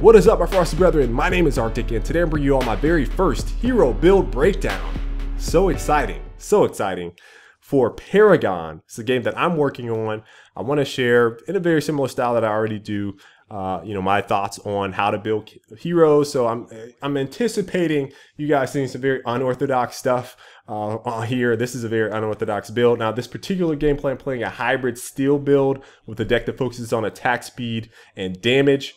What is up, my frosty brethren? My name is Arctic, and today I'm bringing you all my very first hero build breakdown. So exciting, so exciting for Paragon. It's a game that I'm working on. I want to share in a very similar style that I already do. Uh, you know my thoughts on how to build heroes. So I'm I'm anticipating you guys seeing some very unorthodox stuff uh, here. This is a very unorthodox build. Now this particular gameplay I'm playing a hybrid steel build with a deck that focuses on attack speed and damage.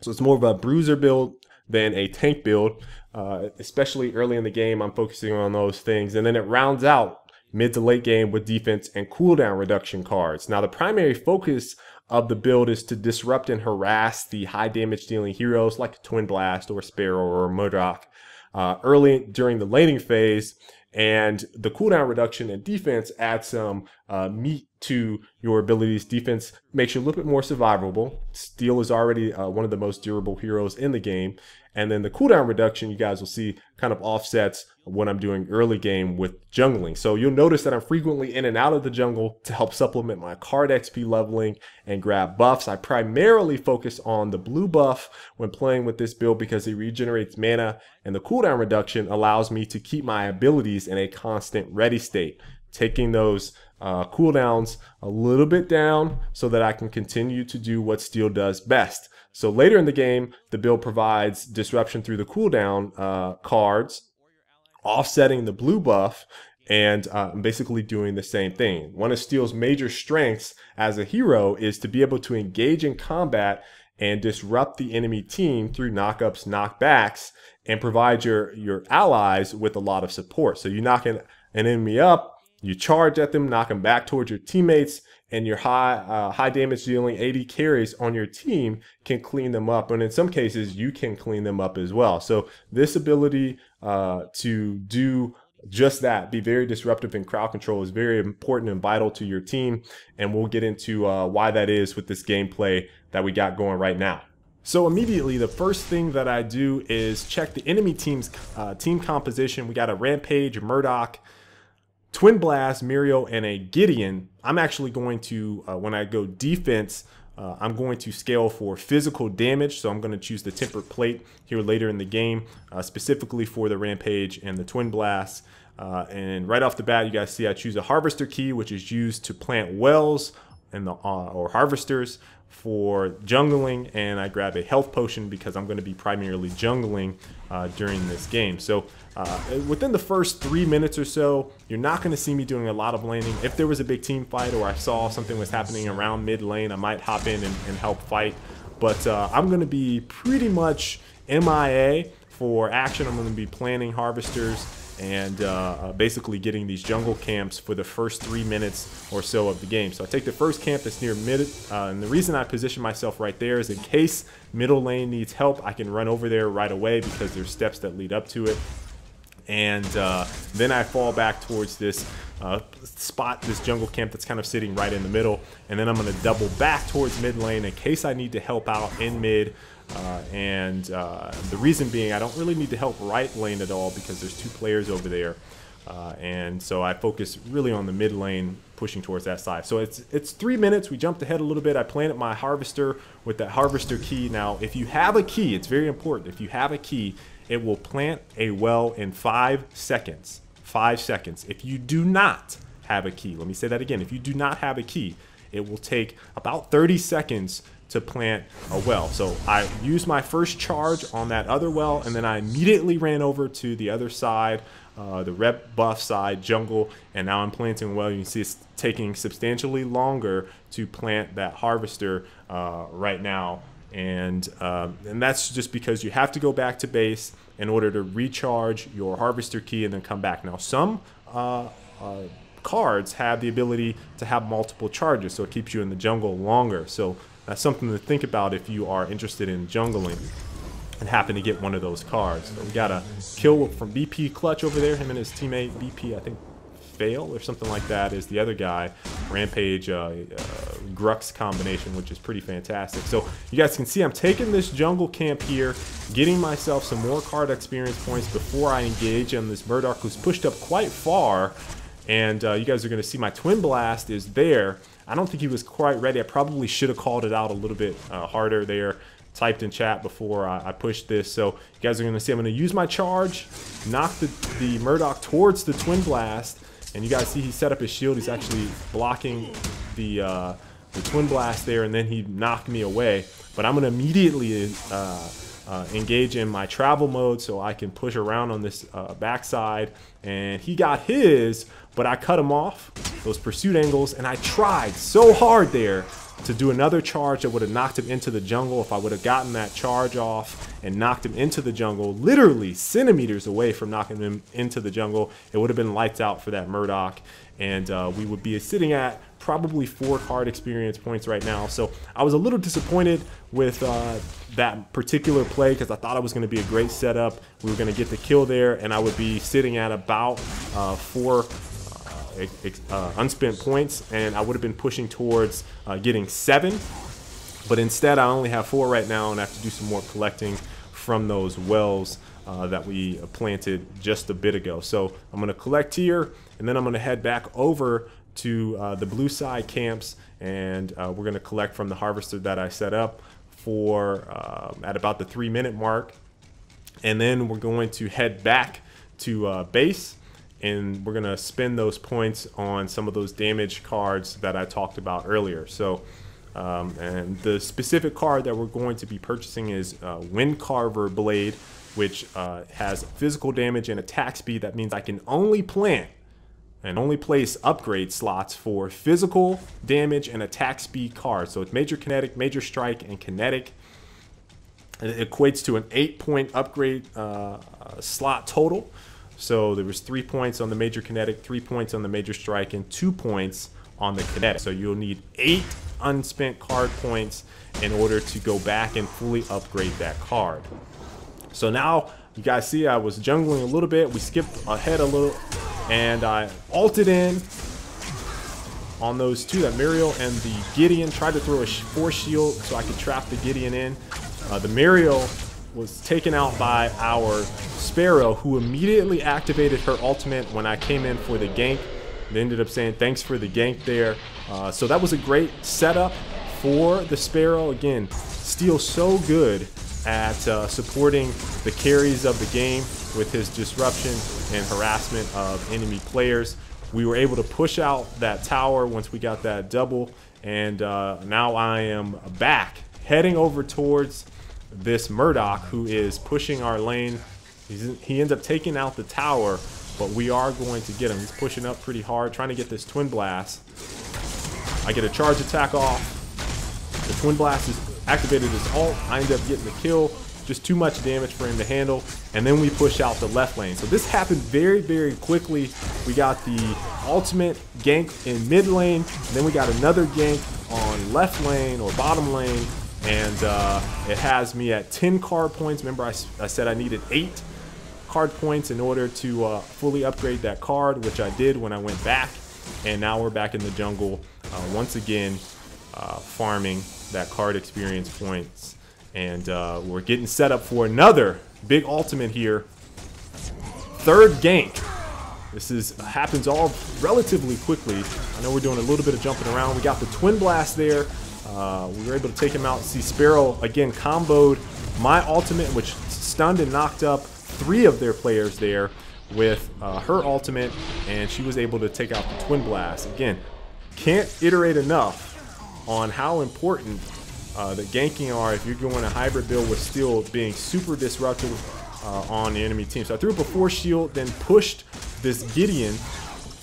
So it's more of a bruiser build than a tank build, uh, especially early in the game. I'm focusing on those things. And then it rounds out mid to late game with defense and cooldown reduction cards. Now, the primary focus of the build is to disrupt and harass the high damage dealing heroes like Twin Blast or Sparrow or Murdock uh, early during the laning phase and the cooldown reduction and defense add some uh, meat to your abilities. Defense makes you a little bit more survivable. Steel is already uh, one of the most durable heroes in the game. And then the cooldown reduction, you guys will see, kind of offsets what I'm doing early game with jungling. So you'll notice that I'm frequently in and out of the jungle to help supplement my card XP leveling and grab buffs. I primarily focus on the blue buff when playing with this build because it regenerates mana and the cooldown reduction allows me to keep my abilities in a constant ready state taking those uh, cooldowns a little bit down so that I can continue to do what Steel does best. So later in the game, the build provides disruption through the cooldown uh, cards, offsetting the blue buff, and uh, basically doing the same thing. One of Steel's major strengths as a hero is to be able to engage in combat and disrupt the enemy team through knockups, knockbacks, and provide your, your allies with a lot of support. So you knock an, an enemy up, you charge at them, knock them back towards your teammates, and your high uh, high damage dealing AD carries on your team can clean them up. And in some cases, you can clean them up as well. So this ability uh, to do just that, be very disruptive in crowd control is very important and vital to your team. And we'll get into uh, why that is with this gameplay that we got going right now. So immediately, the first thing that I do is check the enemy team's uh, team composition. We got a Rampage, Murdock, Twin Blast, Muriel, and a Gideon, I'm actually going to, uh, when I go defense, uh, I'm going to scale for physical damage. So I'm going to choose the Tempered Plate here later in the game, uh, specifically for the Rampage and the Twin Blast. Uh, and right off the bat, you guys see I choose a Harvester Key, which is used to plant wells and the, uh, or harvesters for jungling and I grab a health potion because I'm going to be primarily jungling uh, during this game. So uh, within the first three minutes or so, you're not going to see me doing a lot of laning. If there was a big team fight or I saw something was happening around mid lane, I might hop in and, and help fight. But uh, I'm going to be pretty much MIA for action. I'm going to be planning harvesters and uh, uh, basically getting these jungle camps for the first three minutes or so of the game. So I take the first camp that's near mid, uh, and the reason I position myself right there is in case middle lane needs help, I can run over there right away because there's steps that lead up to it. And uh, then I fall back towards this uh, spot, this jungle camp that's kind of sitting right in the middle. And then I'm to double back towards mid lane in case I need to help out in mid uh, and uh, the reason being, I don't really need to help right lane at all because there's two players over there. Uh, and so I focus really on the mid lane pushing towards that side. So it's it's three minutes. We jumped ahead a little bit. I planted my harvester with that harvester key. Now, if you have a key, it's very important. If you have a key, it will plant a well in five seconds. Five seconds. If you do not have a key, let me say that again. If you do not have a key, it will take about 30 seconds to plant a well. So I used my first charge on that other well, and then I immediately ran over to the other side, uh, the rep buff side, jungle, and now I'm planting a well. You can see it's taking substantially longer to plant that harvester uh, right now. And, uh, and that's just because you have to go back to base in order to recharge your harvester key and then come back. Now, some uh, uh, cards have the ability to have multiple charges, so it keeps you in the jungle longer. So that's something to think about if you are interested in jungling and happen to get one of those cards. So we got a kill from BP Clutch over there. Him and his teammate BP, I think, Fail or something like that is the other guy. Rampage uh, uh, Grux combination, which is pretty fantastic. So you guys can see I'm taking this jungle camp here, getting myself some more card experience points before I engage on this Murdock who's pushed up quite far. And uh, you guys are going to see my Twin Blast is there. I don't think he was quite ready. I probably should have called it out a little bit uh, harder there. typed in chat before I, I pushed this. So you guys are going to see I'm going to use my charge, knock the, the Murdock towards the Twin Blast, and you guys see he set up his shield. He's actually blocking the, uh, the Twin Blast there, and then he knocked me away. But I'm going to immediately uh, uh, engage in my travel mode so I can push around on this uh, backside. And he got his, but I cut him off, those pursuit angles, and I tried so hard there to do another charge that would have knocked him into the jungle. If I would have gotten that charge off and knocked him into the jungle, literally centimeters away from knocking him into the jungle, it would have been lights out for that Murdock. And uh, we would be sitting at probably four card experience points right now. So I was a little disappointed with uh, that particular play because I thought it was going to be a great setup. We were going to get the kill there, and I would be sitting at about uh, four uh, unspent points, and I would have been pushing towards uh, getting seven. But instead, I only have four right now, and I have to do some more collecting from those wells uh, that we planted just a bit ago. So I'm going to collect here, and then I'm going to head back over to uh, the blue side camps, and uh, we're going to collect from the harvester that I set up for um, at about the three minute mark. And then we're going to head back to uh, base and we're gonna spend those points on some of those damage cards that I talked about earlier. So, um, and the specific card that we're going to be purchasing is uh, Windcarver Blade, which uh, has physical damage and attack speed. That means I can only plant and only place upgrade slots for physical damage and attack speed cards. So it's major kinetic, major strike, and kinetic. It equates to an eight point upgrade uh, slot total. So there was three points on the major kinetic, three points on the major strike, and two points on the kinetic. So you'll need eight unspent card points in order to go back and fully upgrade that card. So now you guys see I was jungling a little bit. We skipped ahead a little and I alted in on those two, that Muriel and the Gideon. Tried to throw a force shield so I could trap the Gideon in. Uh, the Muriel was taken out by our Sparrow, who immediately activated her ultimate when I came in for the gank. They ended up saying thanks for the gank there. Uh, so that was a great setup for the Sparrow. Again, Steel so good at uh, supporting the carries of the game with his disruption and harassment of enemy players. We were able to push out that tower once we got that double, and uh, now I am back heading over towards this Murdock who is pushing our lane. He ends up taking out the tower, but we are going to get him. He's pushing up pretty hard, trying to get this Twin Blast. I get a charge attack off. The Twin Blast is activated his ult. I end up getting the kill. Just too much damage for him to handle. And then we push out the left lane. So this happened very, very quickly. We got the ultimate gank in mid lane. then we got another gank on left lane or bottom lane and uh, it has me at 10 card points. Remember, I, I said I needed eight card points in order to uh, fully upgrade that card, which I did when I went back. And now we're back in the jungle uh, once again, uh, farming that card experience points. And uh, we're getting set up for another big ultimate here. Third gank. This is happens all relatively quickly. I know we're doing a little bit of jumping around. We got the Twin Blast there. Uh, we were able to take him out. See, Sparrow, again, comboed my ultimate, which stunned and knocked up three of their players there with uh, her ultimate, and she was able to take out the Twin Blast. Again, can't iterate enough on how important uh, the ganking are if you're going a hybrid build with Steel being super disruptive uh, on the enemy team. So I threw up a force shield, then pushed this Gideon,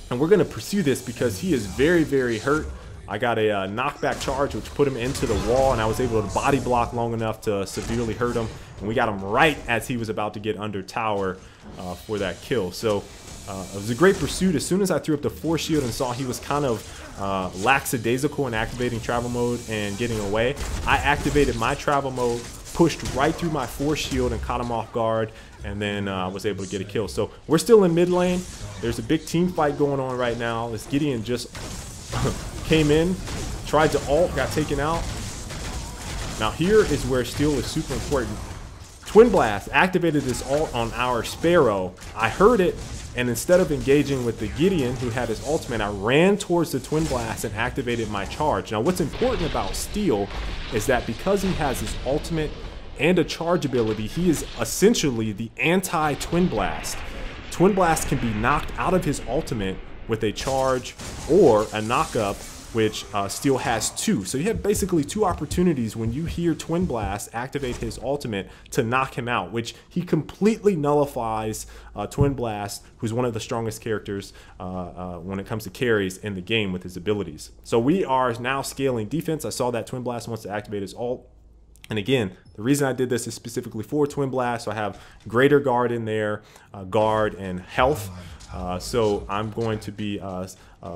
and we're going to pursue this because he is very, very hurt. I got a uh, knockback charge, which put him into the wall, and I was able to body block long enough to severely hurt him. And we got him right as he was about to get under tower uh, for that kill. So uh, it was a great pursuit. As soon as I threw up the force shield and saw he was kind of uh, lackadaisical in activating travel mode and getting away, I activated my travel mode, pushed right through my force shield and caught him off guard, and then uh, was able to get a kill. So we're still in mid lane. There's a big team fight going on right now. This Gideon just came in, tried to ult, got taken out. Now here is where steel is super important. Twin Blast activated this ult on our Sparrow. I heard it, And instead of engaging with the Gideon, who had his ultimate, I ran towards the Twin Blast and activated my charge. Now, what's important about Steel is that because he has his ultimate and a charge ability, he is essentially the anti-Twin Blast. Twin Blast can be knocked out of his ultimate with a charge or a knockup which uh, Steel has two. So you have basically two opportunities when you hear Twin Blast activate his ultimate to knock him out, which he completely nullifies uh, Twin Blast, who's one of the strongest characters uh, uh, when it comes to carries in the game with his abilities. So we are now scaling defense. I saw that Twin Blast wants to activate his ult. And again, the reason I did this is specifically for Twin Blast. So I have greater guard in there, uh, guard and health. Uh, so I'm going to be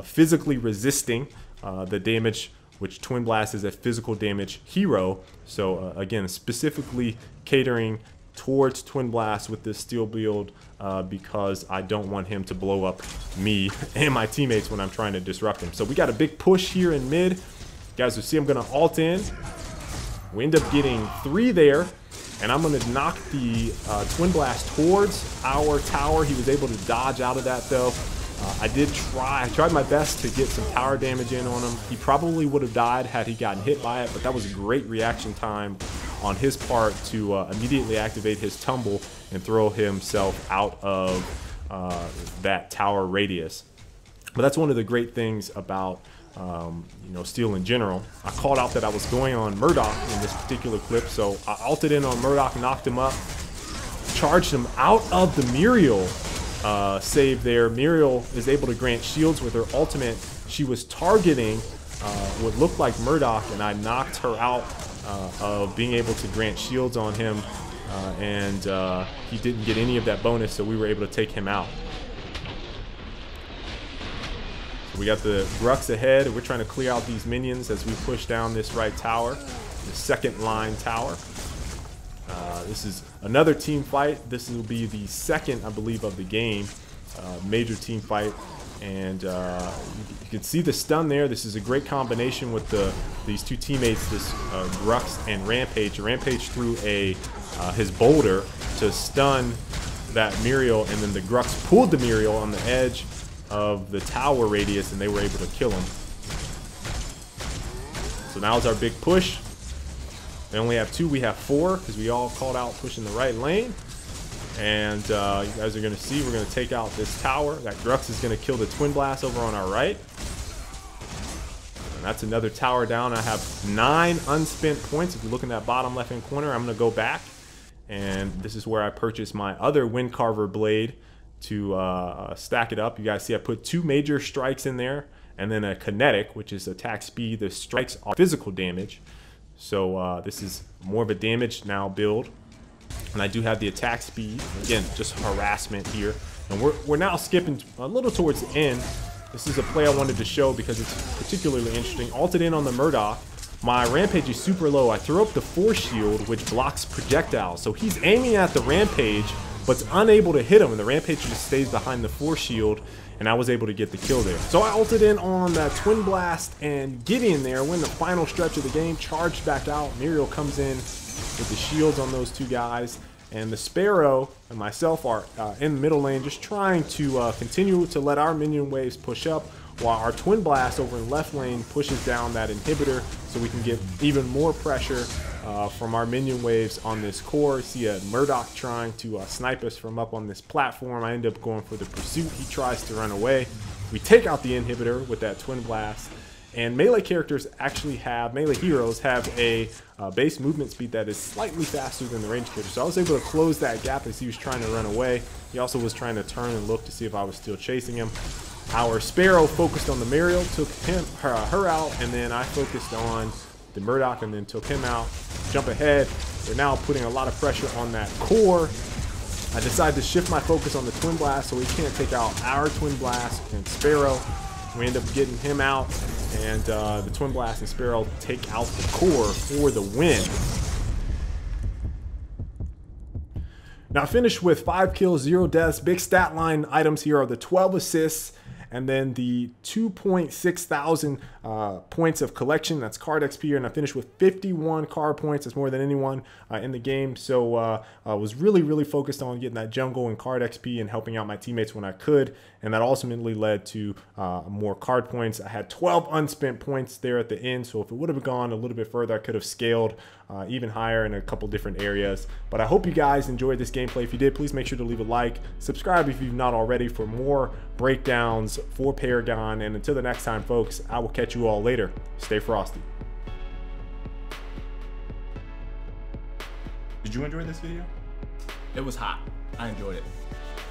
physically resisting uh, the damage, which Twin Blast is a physical damage hero. So uh, again, specifically catering towards Twin Blast with this steel build uh, because I don't want him to blow up me and my teammates when I'm trying to disrupt him. So we got a big push here in mid. guys will see I'm going to alt in. We end up getting three there. And I'm going to knock the uh, Twin Blast towards our tower. He was able to dodge out of that, though. Uh, I did try, I tried my best to get some tower damage in on him. He probably would have died had he gotten hit by it, but that was a great reaction time on his part to uh, immediately activate his tumble and throw himself out of uh, that tower radius. But that's one of the great things about um, you know, Steel in general. I called out that I was going on Murdock in this particular clip, so I alted in on Murdock, knocked him up, charged him out of the Muriel uh, save there. Muriel is able to grant shields with her ultimate. She was targeting uh, what looked like Murdock, and I knocked her out uh, of being able to grant shields on him, uh, and uh, he didn't get any of that bonus, so we were able to take him out. So we got the Grux ahead. We're trying to clear out these minions as we push down this right tower, the second line tower. Uh, this is another team fight. This will be the second, I believe, of the game. Uh, major team fight. And uh, you, can see the stun there. This is a great combination with the these two teammates, this uh, Grux and Rampage. Rampage threw a uh, his boulder to stun that Muriel, and then the Grux pulled the Muriel on the edge of the tower radius, and they were able to kill him. So now is our big push. They only have two, we have four, because we all called out pushing the right lane. And uh, you guys are going to see, we're going to take out this tower. That Grux is going to kill the Twin Blast over on our right. And that's another tower down. I have nine unspent points. If you look in that bottom left-hand corner, I'm going to go back. And this is where I purchased my other Wind Carver blade to uh, stack it up. You guys see I put two major strikes in there and then a kinetic, which is attack speed. The strikes are physical damage. So uh, this is more of a damage now build. And I do have the attack speed. Again, just harassment here. And we're, we're now skipping a little towards the end. This is a play I wanted to show because it's particularly interesting. Alted in on the Murdock. My Rampage is super low. I throw up the Force Shield, which blocks projectiles. So he's aiming at the Rampage, but's unable to hit him. And the Rampage just stays behind the Force Shield and I was able to get the kill there. So I ulted in on that Twin Blast and Gideon there when the final stretch of the game charged back out. Muriel comes in with the shields on those two guys. And the Sparrow and myself are uh, in the middle lane just trying to uh, continue to let our minion waves push up while our Twin Blast over in left lane pushes down that inhibitor so we can get even more pressure uh, from our minion waves on this core. See a Murdock trying to uh, snipe us from up on this platform. I end up going for the pursuit. He tries to run away. We take out the inhibitor with that Twin Blast. And melee characters actually have, melee heroes have a uh, base movement speed that is slightly faster than the range character. So I was able to close that gap as he was trying to run away. He also was trying to turn and look to see if I was still chasing him. Our Sparrow focused on the Muriel, took him, her, her out, and then I focused on the Murdock and then took him out. Jump ahead. We're now putting a lot of pressure on that core. I decided to shift my focus on the Twin Blast so we can't take out our Twin Blast and Sparrow. We end up getting him out, and uh, the Twin Blast and Sparrow take out the core for the win. Now, I finished with 5 kills, 0 deaths. Big stat line items here are the 12 assists, and then the 2.6 thousand uh, points of collection. That's card XP, and I finished with 51 card points. That's more than anyone uh, in the game. So uh, I was really, really focused on getting that jungle and card XP and helping out my teammates when I could. And that ultimately led to uh, more card points. I had 12 unspent points there at the end. So if it would have gone a little bit further, I could have scaled uh, even higher in a couple different areas. But I hope you guys enjoyed this gameplay. If you did, please make sure to leave a like, subscribe if you've not already for more breakdowns for Paragon. And until the next time, folks, I will catch you all later. Stay frosty. Did you enjoy this video? It was hot. I enjoyed it.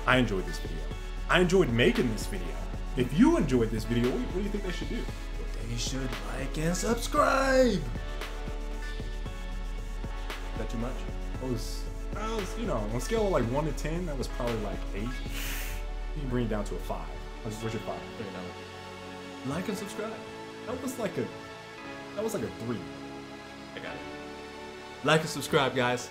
I enjoyed this video. I enjoyed making this video. If you enjoyed this video, what, do you think they should do? They should like and subscribe. Is that too much? That was, that was, you know, on a scale of like 1 to 10, that was probably like 8. You can bring it down to a 5. What's, your 5? Like and subscribe. That was like a, that was like a 3. I got it. Like and subscribe, guys.